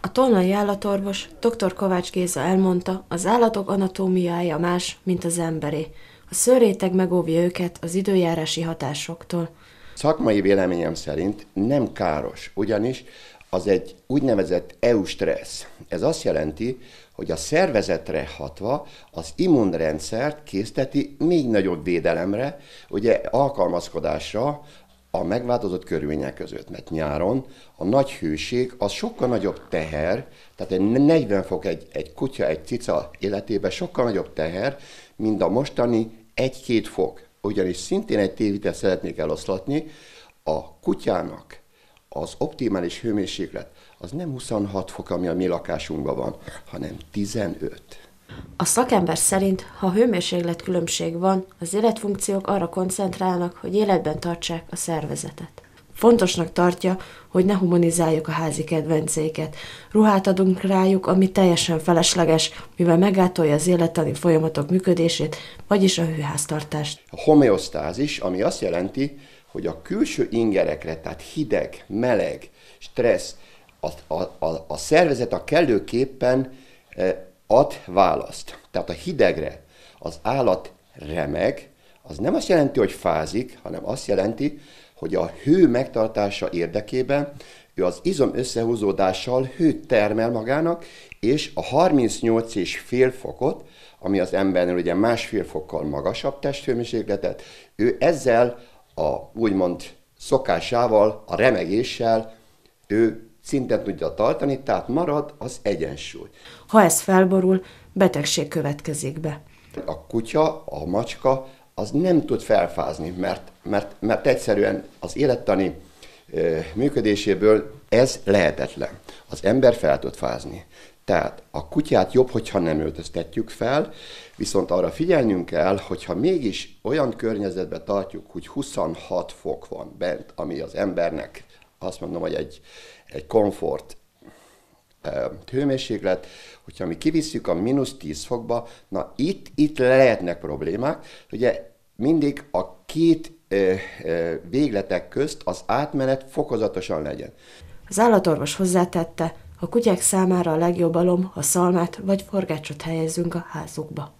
A tolnai állatorvos dr. Kovács Géza elmondta, az állatok anatómiája más, mint az emberé. A szőréteg megóvja őket az időjárási hatásoktól. Szakmai véleményem szerint nem káros, ugyanis az egy úgynevezett EU-stressz. Ez azt jelenti, hogy a szervezetre hatva az immunrendszert készteti még nagyobb védelemre, ugye alkalmazkodásra a megváltozott körülmények között, mert nyáron a nagy hőség az sokkal nagyobb teher, tehát egy 40 fok egy, egy kutya, egy cica életében sokkal nagyobb teher, mint a mostani 1-2 fok. Ugyanis szintén egy tévitet szeretnék eloszlatni, a kutyának az optimális hőmérséklet az nem 26 fok, ami a mi lakásunkban van, hanem 15. A szakember szerint, ha hőmérséklet különbség van, az életfunkciók arra koncentrálnak, hogy életben tartsák a szervezetet. Fontosnak tartja, hogy ne humanizáljuk a házi kedvencéket. Ruhát adunk rájuk, ami teljesen felesleges, mivel megátolja az élettani folyamatok működését, vagyis a hőháztartást. A homeosztázis, ami azt jelenti, hogy a külső ingerekre, tehát hideg, meleg, stressz, a, a, a, a szervezet a kellőképpen e, ad választ. Tehát a hidegre az állat remeg, az nem azt jelenti, hogy fázik, hanem azt jelenti, hogy a hő megtartása érdekében ő az izom összehúzódással hőt termel magának, és a 38 és fél fokot, ami az embernél ugye másfél fokkal magasabb testhőmérsékletet, ő ezzel a úgymond szokásával, a remegéssel ő szinten tudja tartani, tehát marad az egyensúly. Ha ez felborul, betegség következik be. A kutya, a macska az nem tud felfázni, mert, mert, mert egyszerűen az élettani ö, működéséből ez lehetetlen. Az ember fel tud fázni. Tehát a kutyát jobb, hogyha nem öltöztetjük fel, viszont arra figyelnünk kell, hogyha mégis olyan környezetben tartjuk, hogy 26 fok van bent, ami az embernek azt mondom, hogy egy, egy komfort hőmérséklet, hogyha mi kivisszük a mínusz 10 fokba, na itt, itt lehetnek problémák. Ugye mindig a két ö, ö, végletek közt az átmenet fokozatosan legyen. Az állatorvos hozzátette, a kutyák számára a legjobb alom, ha szalmát vagy forgácsot helyezünk a házukba.